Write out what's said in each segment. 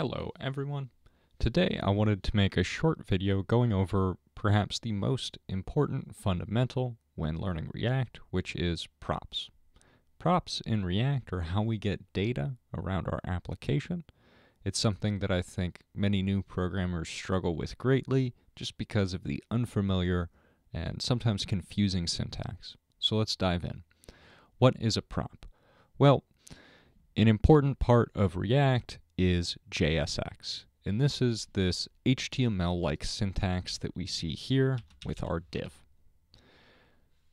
Hello everyone. Today I wanted to make a short video going over perhaps the most important fundamental when learning React, which is props. Props in React are how we get data around our application. It's something that I think many new programmers struggle with greatly just because of the unfamiliar and sometimes confusing syntax. So let's dive in. What is a prop? Well, an important part of React is JSX. And this is this HTML-like syntax that we see here with our div.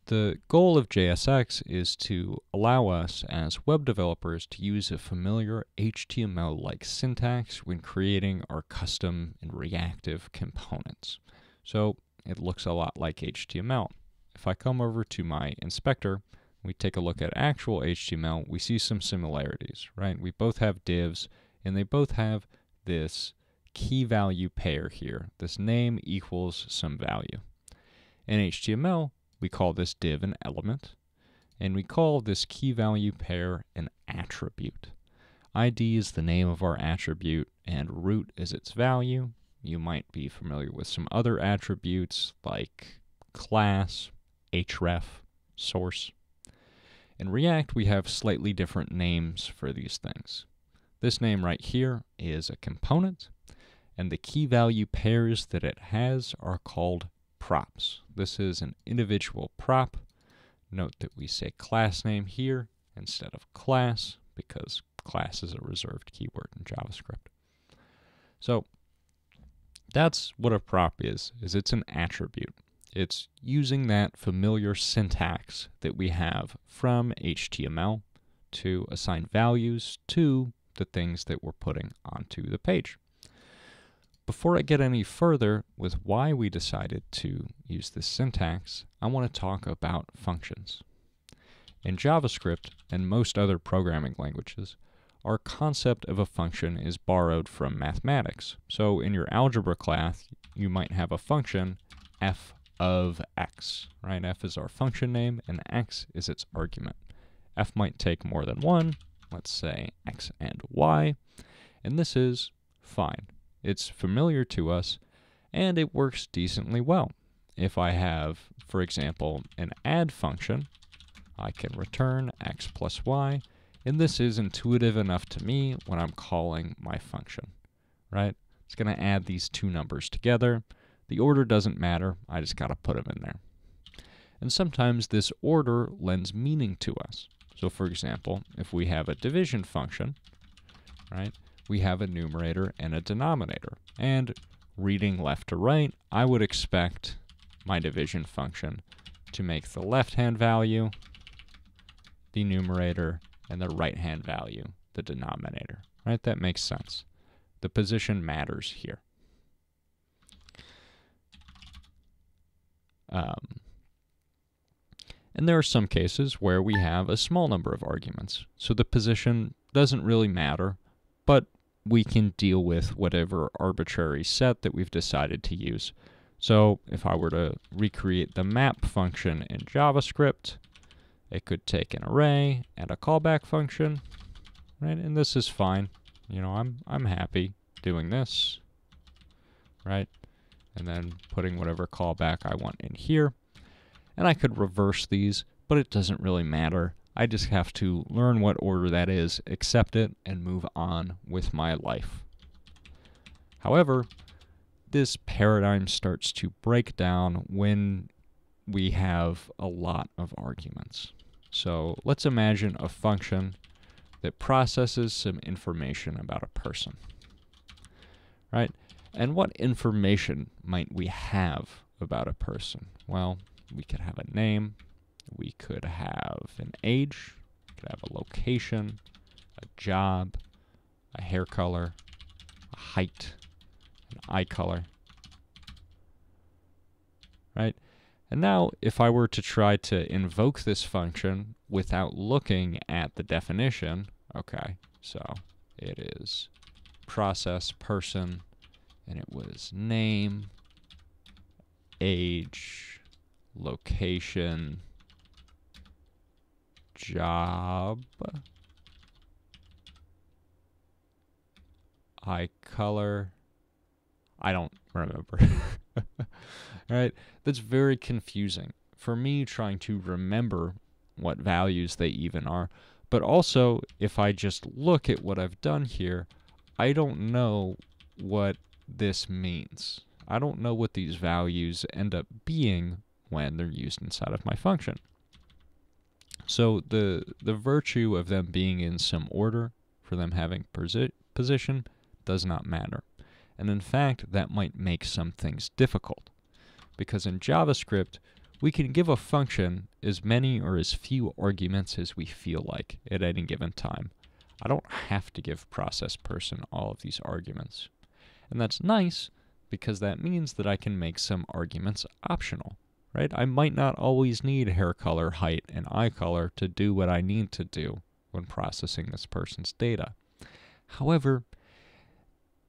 The goal of JSX is to allow us as web developers to use a familiar HTML-like syntax when creating our custom and reactive components. So it looks a lot like HTML. If I come over to my inspector, we take a look at actual HTML, we see some similarities, right? We both have divs, and they both have this key value pair here. This name equals some value. In HTML, we call this div an element, and we call this key value pair an attribute. ID is the name of our attribute, and root is its value. You might be familiar with some other attributes like class, href, source. In React, we have slightly different names for these things. This name right here is a component, and the key value pairs that it has are called props. This is an individual prop. Note that we say class name here instead of class because class is a reserved keyword in JavaScript. So that's what a prop is, is it's an attribute. It's using that familiar syntax that we have from HTML to assign values to the things that we're putting onto the page. Before I get any further with why we decided to use this syntax, I want to talk about functions. In JavaScript and most other programming languages, our concept of a function is borrowed from mathematics. So in your algebra class, you might have a function f of x, right? f is our function name and x is its argument. f might take more than one, let's say x and y, and this is fine. It's familiar to us, and it works decently well. If I have, for example, an add function, I can return x plus y, and this is intuitive enough to me when I'm calling my function, right? It's going to add these two numbers together. The order doesn't matter, I just got to put them in there. And sometimes this order lends meaning to us. So for example, if we have a division function, right, we have a numerator and a denominator. And reading left to right, I would expect my division function to make the left-hand value the numerator and the right-hand value the denominator. Right? That makes sense. The position matters here. Um, and there are some cases where we have a small number of arguments. So the position doesn't really matter, but we can deal with whatever arbitrary set that we've decided to use. So if I were to recreate the map function in JavaScript, it could take an array and a callback function, right? And this is fine. You know, I'm I'm happy doing this, right? And then putting whatever callback I want in here. And I could reverse these, but it doesn't really matter. I just have to learn what order that is, accept it, and move on with my life. However, this paradigm starts to break down when we have a lot of arguments. So let's imagine a function that processes some information about a person. Right? And what information might we have about a person? Well, we could have a name, we could have an age, we could have a location, a job, a hair color, a height, an eye color. Right? And now, if I were to try to invoke this function without looking at the definition, okay, so it is process person, and it was name, age, location, job, eye color. I don't remember. All right, that's very confusing for me trying to remember what values they even are. But also, if I just look at what I've done here, I don't know what this means. I don't know what these values end up being when they're used inside of my function. So the the virtue of them being in some order for them having posi position does not matter. And in fact, that might make some things difficult. Because in JavaScript, we can give a function as many or as few arguments as we feel like at any given time. I don't have to give process person all of these arguments. And that's nice because that means that I can make some arguments optional, right? I might not always need hair color, height, and eye color to do what I need to do when processing this person's data. However,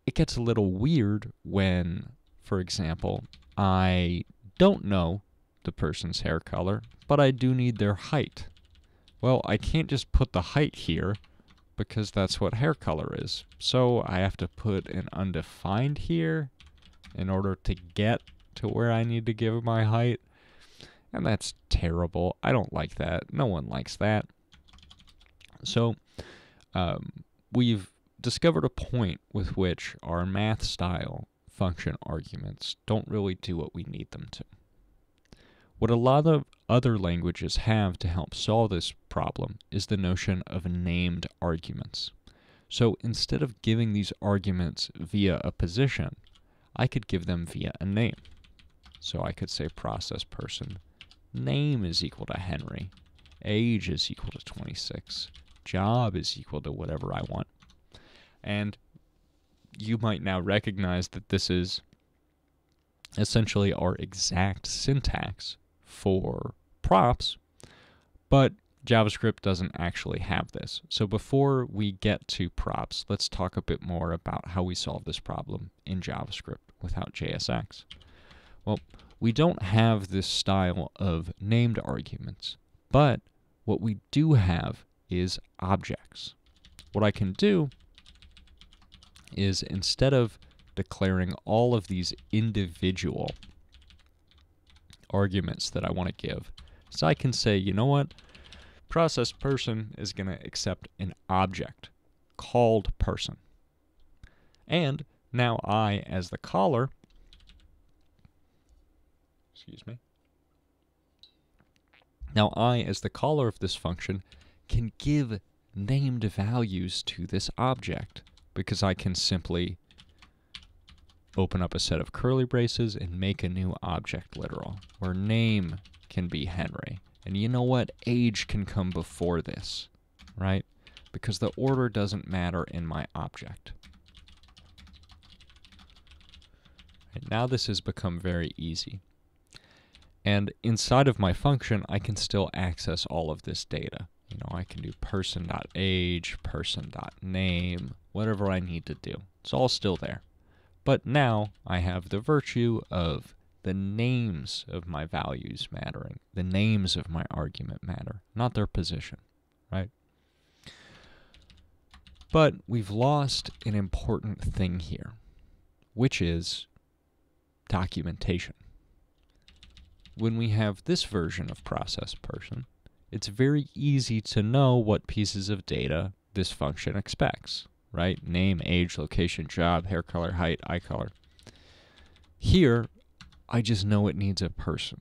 it gets a little weird when, for example, I don't know the person's hair color, but I do need their height. Well, I can't just put the height here because that's what hair color is. So I have to put an undefined here in order to get to where I need to give my height. And that's terrible. I don't like that. No one likes that. So um, we've discovered a point with which our math style function arguments don't really do what we need them to. What a lot of other languages have to help solve this problem is the notion of named arguments. So instead of giving these arguments via a position, I could give them via a name. So I could say process person name is equal to Henry, age is equal to 26, job is equal to whatever I want. And you might now recognize that this is essentially our exact syntax for props, but JavaScript doesn't actually have this. So before we get to props, let's talk a bit more about how we solve this problem in JavaScript without JSX. Well, we don't have this style of named arguments, but what we do have is objects. What I can do is instead of declaring all of these individual arguments that I want to give, so I can say, you know what? Process person is going to accept an object called person. And now I, as the caller, excuse me, now I, as the caller of this function, can give named values to this object because I can simply open up a set of curly braces and make a new object literal where name can be Henry. And you know what? Age can come before this, right? Because the order doesn't matter in my object. Right, now this has become very easy. And inside of my function, I can still access all of this data. You know, I can do person.age, person.name, whatever I need to do. It's all still there. But now I have the virtue of the names of my values mattering. The names of my argument matter, not their position, right? But we've lost an important thing here, which is documentation. When we have this version of process person, it's very easy to know what pieces of data this function expects, right? Name, age, location, job, hair color, height, eye color. Here, I just know it needs a person.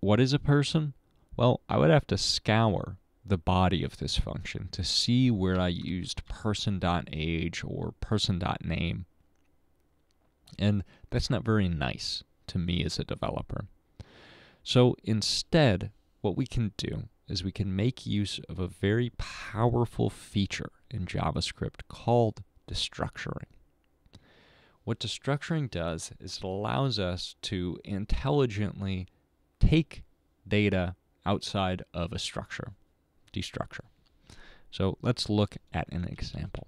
What is a person? Well, I would have to scour the body of this function to see where I used person.age or person.name. And that's not very nice to me as a developer. So instead, what we can do is we can make use of a very powerful feature in JavaScript called destructuring. What destructuring does is it allows us to intelligently take data outside of a structure, destructure. So let's look at an example.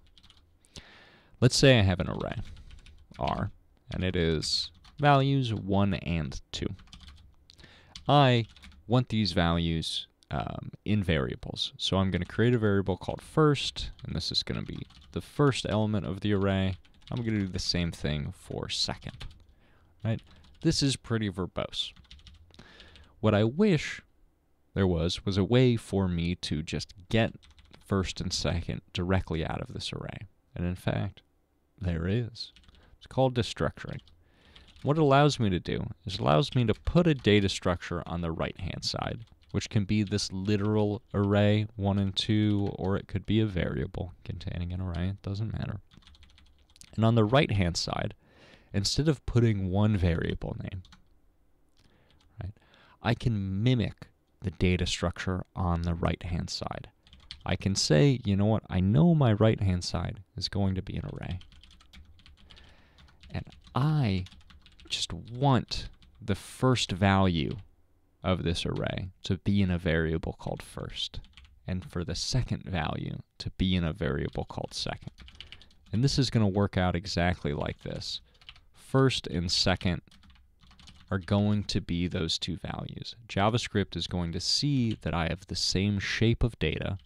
Let's say I have an array, R, and it is values 1 and 2. I want these values um, in variables. So I'm going to create a variable called first, and this is going to be the first element of the array. I'm going to do the same thing for second, right? This is pretty verbose. What I wish there was was a way for me to just get first and second directly out of this array. And in fact, there is. It's called destructuring. What it allows me to do is it allows me to put a data structure on the right hand side, which can be this literal array 1 and 2, or it could be a variable containing an array, it doesn't matter. And on the right hand side, instead of putting one variable name, right, I can mimic the data structure on the right hand side. I can say, you know what, I know my right hand side is going to be an array. And I just want the first value of this array to be in a variable called first, and for the second value to be in a variable called second. And this is going to work out exactly like this. First and second are going to be those two values. JavaScript is going to see that I have the same shape of data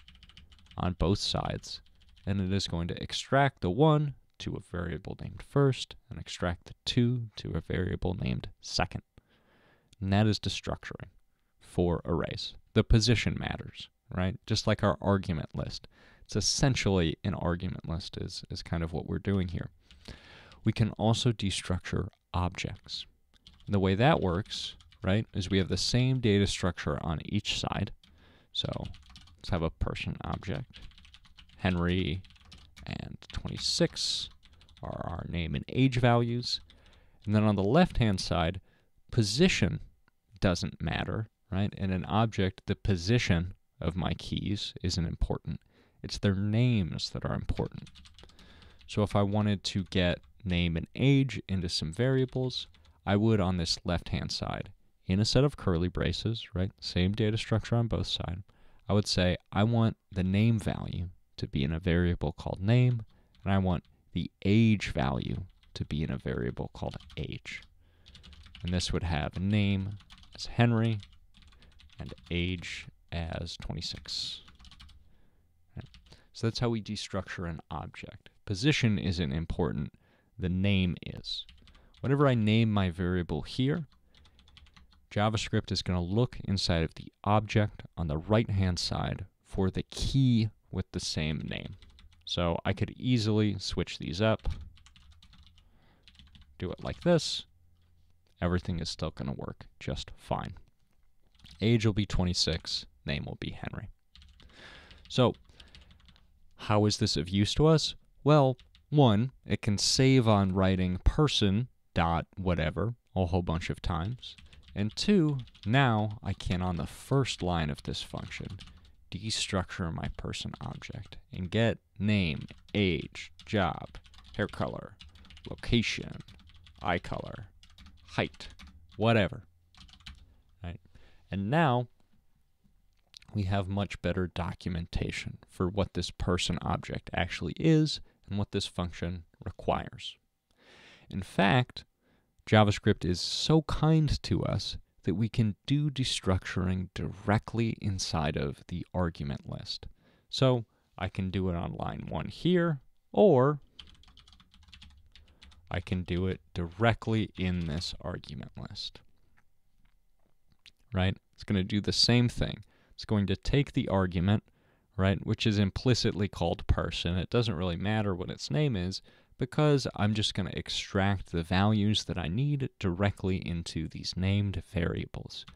on both sides, and it is going to extract the 1 to a variable named first and extract the 2 to a variable named second. And that is destructuring for arrays. The position matters, right? Just like our argument list. It's essentially an argument list is, is kind of what we're doing here. We can also destructure objects. And the way that works, right, is we have the same data structure on each side. So let's have a person object. Henry and 26 are our name and age values. And then on the left-hand side, position doesn't matter, right? In an object, the position of my keys isn't important. It's their names that are important. So if I wanted to get name and age into some variables, I would on this left-hand side, in a set of curly braces, right? Same data structure on both sides. I would say I want the name value to be in a variable called name, and I want the age value to be in a variable called age. And this would have name as Henry and age as 26. So that's how we destructure an object. Position isn't important, the name is. Whenever I name my variable here, JavaScript is going to look inside of the object on the right-hand side for the key with the same name. So I could easily switch these up, do it like this. Everything is still going to work just fine. Age will be 26, name will be Henry. So how is this of use to us? Well, one, it can save on writing person dot whatever a whole bunch of times. And two, now I can on the first line of this function destructure my person object and get name, age, job, hair color, location, eye color, height, whatever. Right? And now we have much better documentation for what this person object actually is and what this function requires. In fact, JavaScript is so kind to us that we can do destructuring directly inside of the argument list. So I can do it on line one here, or I can do it directly in this argument list. Right? It's going to do the same thing. It's going to take the argument, right, which is implicitly called person. It doesn't really matter what its name is because I'm just going to extract the values that I need directly into these named variables.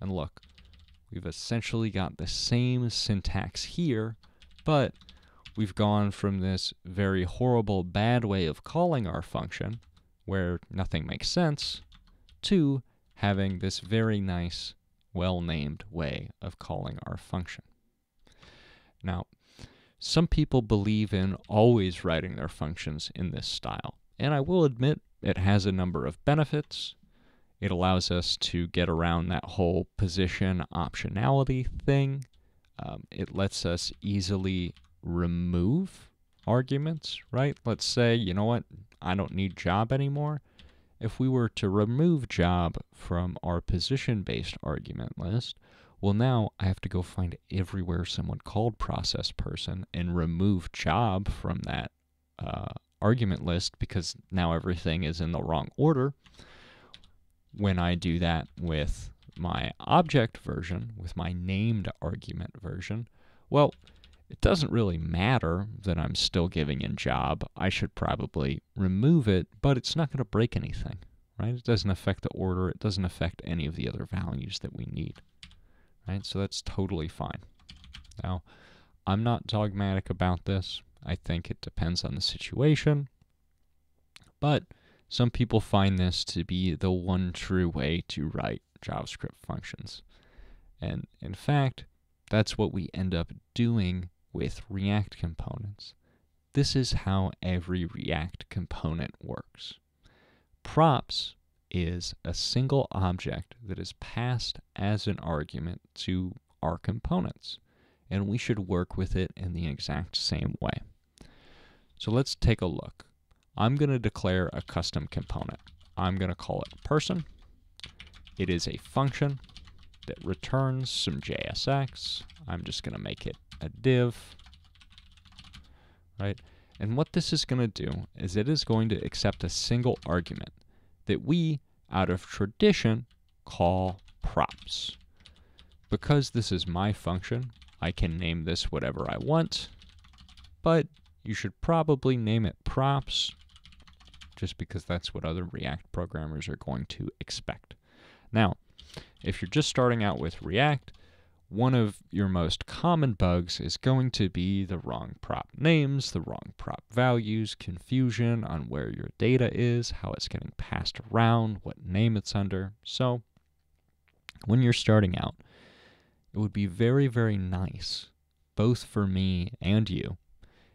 And look, we've essentially got the same syntax here, but we've gone from this very horrible, bad way of calling our function, where nothing makes sense, to having this very nice, well-named way of calling our function. Now, some people believe in always writing their functions in this style, and I will admit it has a number of benefits. It allows us to get around that whole position optionality thing. Um, it lets us easily remove arguments, right? Let's say, you know what, I don't need job anymore. If we were to remove job from our position-based argument list, Well, now I have to go find everywhere someone called process person and remove job from that uh, argument list because now everything is in the wrong order. When I do that with my object version, with my named argument version, well, it doesn't really matter that I'm still giving in job. I should probably remove it, but it's not going to break anything, right? It doesn't affect the order. It doesn't affect any of the other values that we need, right? So that's totally fine. Now, I'm not dogmatic about this. I think it depends on the situation. But some people find this to be the one true way to write JavaScript functions. And in fact, that's what we end up doing with React components. This is how every React component works. Props is a single object that is passed as an argument to our components, and we should work with it in the exact same way. So let's take a look. I'm going to declare a custom component. I'm going to call it person. It is a function that returns some JSX. I'm just going to make it a div, right? And what this is going to do is it is going to accept a single argument that we, out of tradition, call props. Because this is my function, I can name this whatever I want, but you should probably name it props just because that's what other React programmers are going to expect. Now, if you're just starting out with React, one of your most common bugs is going to be the wrong prop names, the wrong prop values, confusion on where your data is, how it's getting passed around, what name it's under. So, when you're starting out, it would be very, very nice, both for me and you,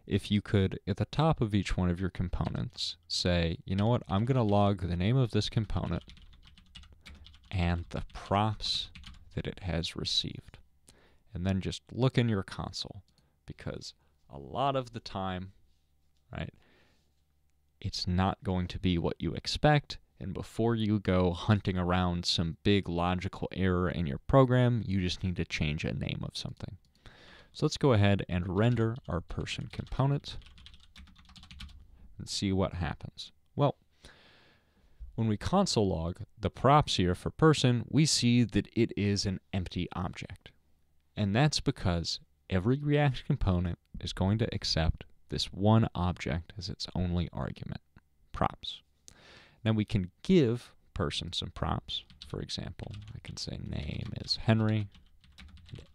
if you could, at the top of each one of your components, say, you know what, I'm going to log the name of this component and the props that it has received. And then just look in your console because a lot of the time, right, it's not going to be what you expect. And before you go hunting around some big logical error in your program, you just need to change a name of something. So let's go ahead and render our person component and see what happens. Well, when we console log the props here for person, we see that it is an empty object. And that's because every React component is going to accept this one object as its only argument, props. Now we can give person some props. For example, I can say name is Henry,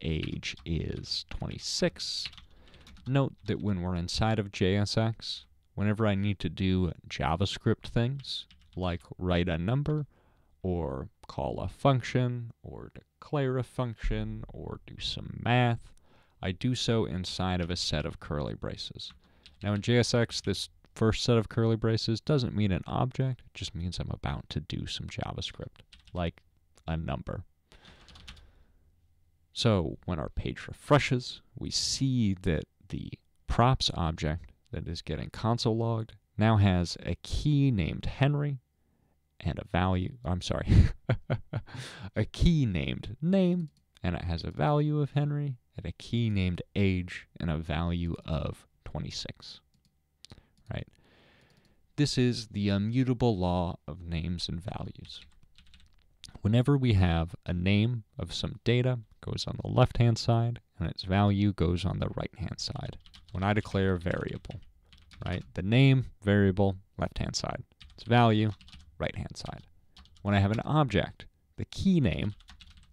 age is 26. Note that when we're inside of JSX, whenever I need to do JavaScript things, like write a number, or call a function, or declare a function, or do some math, I do so inside of a set of curly braces. Now in JSX, this first set of curly braces doesn't mean an object, it just means I'm about to do some JavaScript, like a number. So when our page refreshes, we see that the props object that is getting console logged now has a key named Henry and a value, I'm sorry, a key named name, and it has a value of Henry, and a key named age, and a value of 26. Right? This is the immutable law of names and values. Whenever we have a name of some data, goes on the left-hand side, and its value goes on the right-hand side. When I declare a variable, right? The name, variable, left-hand side. Its value, right-hand side. When I have an object, the key name,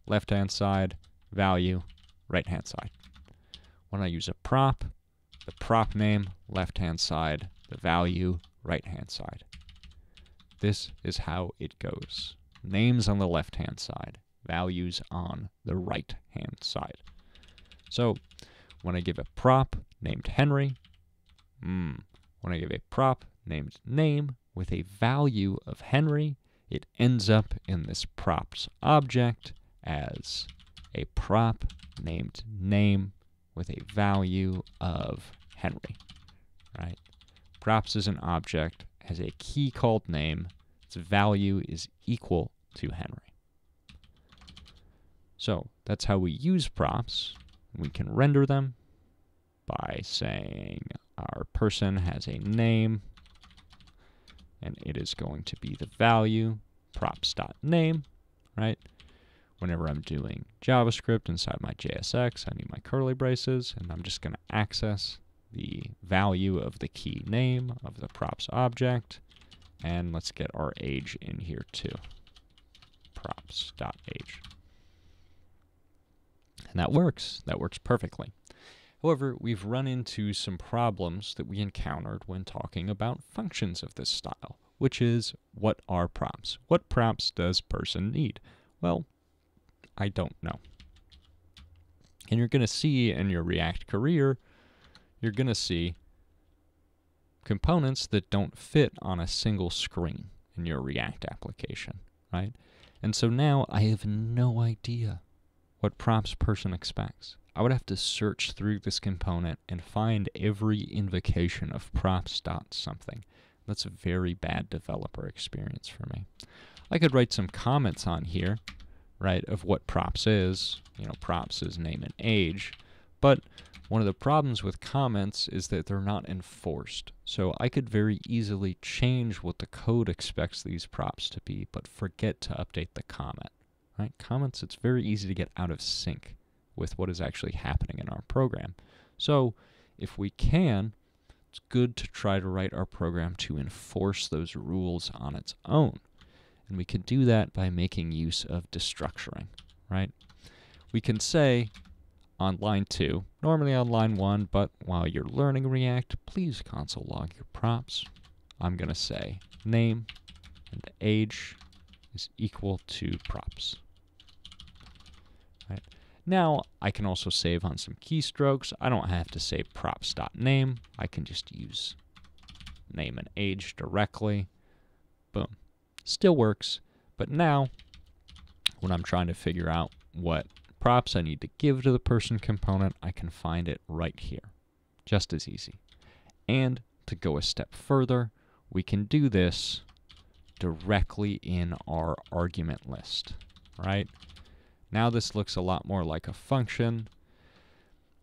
left-hand side, value, right-hand side. When I use a prop, the prop name, left-hand side, the value, right-hand side. This is how it goes. Names on the left-hand side, values on the right-hand side. So when I give a prop named Henry, mm, when I give a prop named name, with a value of Henry, it ends up in this props object as a prop named name with a value of Henry, right? Props is an object, has a key called name, its value is equal to Henry. So that's how we use props. We can render them by saying our person has a name and it is going to be the value props.name, right? Whenever I'm doing JavaScript inside my JSX, I need my curly braces, and I'm just going to access the value of the key name of the props object. And let's get our age in here too. Props.age. And that works. That works perfectly. However, we've run into some problems that we encountered when talking about functions of this style, which is what are props? What props does person need? Well, I don't know. And you're going to see in your React career, you're going to see components that don't fit on a single screen in your React application, right? And so now I have no idea what props person expects. I would have to search through this component and find every invocation of props dot something. That's a very bad developer experience for me. I could write some comments on here, right, of what props is. You know, props is name and age. But one of the problems with comments is that they're not enforced. So I could very easily change what the code expects these props to be, but forget to update the comment. Right? Comments, it's very easy to get out of sync with what is actually happening in our program. So if we can, it's good to try to write our program to enforce those rules on its own. And we can do that by making use of destructuring, right? We can say on line 2, normally on line 1, but while you're learning React, please console log your props. I'm going to say name and age is equal to props. Right. Now, I can also save on some keystrokes. I don't have to say props.name. I can just use name and age directly. Boom. Still works, but now when I'm trying to figure out what props I need to give to the person component, I can find it right here. Just as easy. And to go a step further, we can do this directly in our argument list, right? Now this looks a lot more like a function.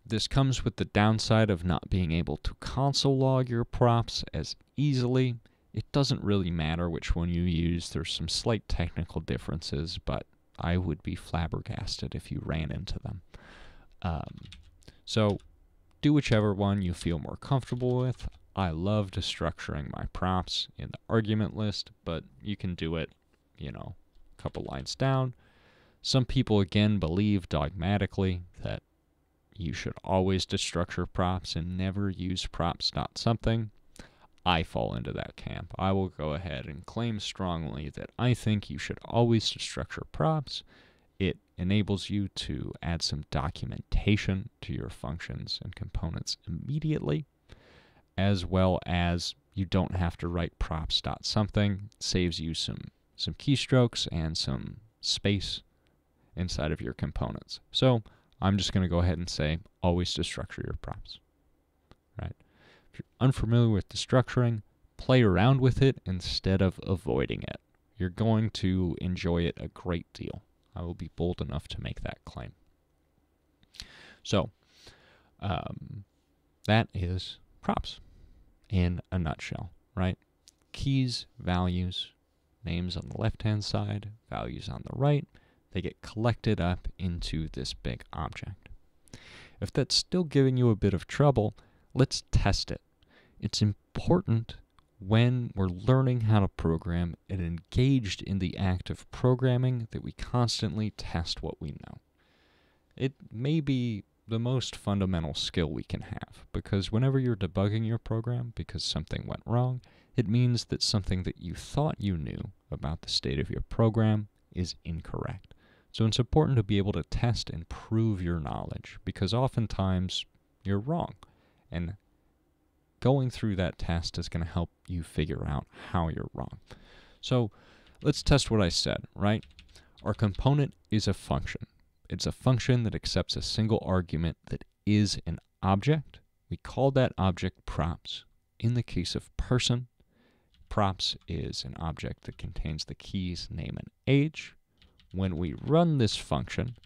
This comes with the downside of not being able to console log your props as easily. It doesn't really matter which one you use. There's some slight technical differences, but I would be flabbergasted if you ran into them. Um, so do whichever one you feel more comfortable with. I love destructuring my props in the argument list, but you can do it, you know, a couple lines down. Some people again believe dogmatically that you should always destructure props and never use props not something. I fall into that camp. I will go ahead and claim strongly that I think you should always destructure props. It enables you to add some documentation to your functions and components immediately, as well as you don't have to write props dot something. It saves you some some keystrokes and some space inside of your components. So I'm just going to go ahead and say always destructure your props. Right? If you're unfamiliar with destructuring, play around with it instead of avoiding it. You're going to enjoy it a great deal. I will be bold enough to make that claim. So, um, that is props in a nutshell, right? Keys, values, names on the left hand side, values on the right, they get collected up into this big object. If that's still giving you a bit of trouble, let's test it. It's important when we're learning how to program and engaged in the act of programming that we constantly test what we know. It may be the most fundamental skill we can have because whenever you're debugging your program because something went wrong, it means that something that you thought you knew about the state of your program is incorrect. So it's important to be able to test and prove your knowledge because oftentimes you're wrong. And going through that test is going to help you figure out how you're wrong. So let's test what I said, right? Our component is a function. It's a function that accepts a single argument that is an object. We call that object props. In the case of person, props is an object that contains the keys name and age when we run this function,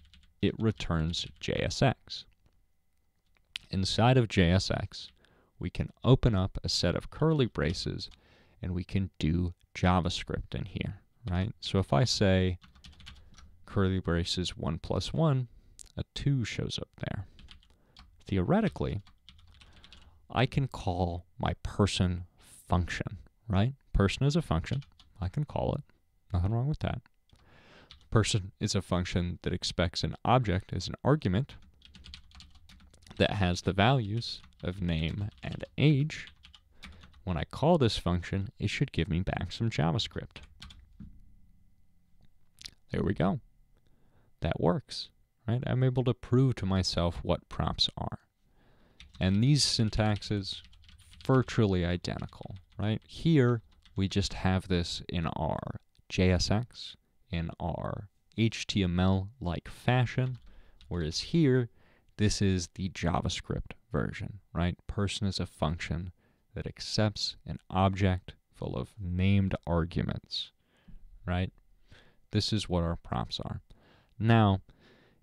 it returns JSX. Inside of JSX, we can open up a set of curly braces and we can do JavaScript in here, right? So if I say curly braces 1 plus 1, a 2 shows up there. Theoretically, I can call my person function, right? Person is a function. I can call it. Nothing wrong with that. Person is a function that expects an object as an argument that has the values of name and age. When I call this function, it should give me back some JavaScript. There we go. That works, right? I'm able to prove to myself what props are. And these syntaxes, virtually identical, right? Here, we just have this in our JSX, in our HTML-like fashion, whereas here, this is the JavaScript version, right? Person is a function that accepts an object full of named arguments, right? This is what our props are. Now,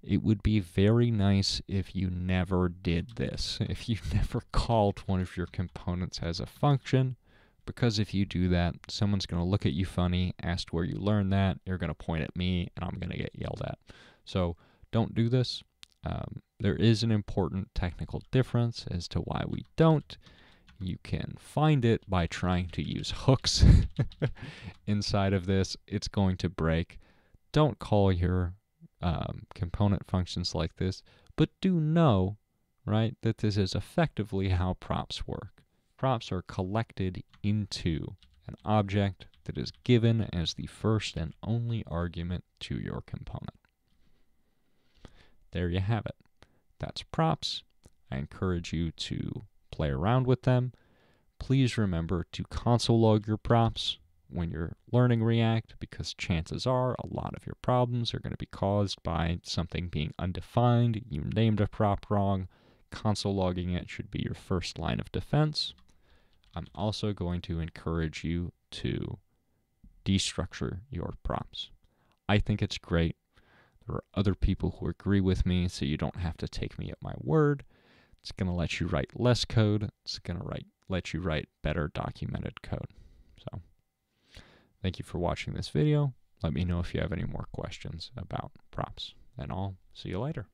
it would be very nice if you never did this, if you never called one of your components as a function, because if you do that, someone's going to look at you funny, ask where you learned that, you're going to point at me, and I'm going to get yelled at. So don't do this. Um, there is an important technical difference as to why we don't. You can find it by trying to use hooks inside of this. It's going to break. Don't call your um, component functions like this, but do know, right, that this is effectively how props work. Props are collected into an object that is given as the first and only argument to your component. There you have it. That's props. I encourage you to play around with them. Please remember to console log your props when you're learning React because chances are a lot of your problems are going to be caused by something being undefined. You named a prop wrong. Console logging it should be your first line of defense. I'm also going to encourage you to destructure your props. I think it's great. There are other people who agree with me, so you don't have to take me at my word. It's going to let you write less code. It's going to write let you write better documented code. So Thank you for watching this video. Let me know if you have any more questions about props, and I'll see you later.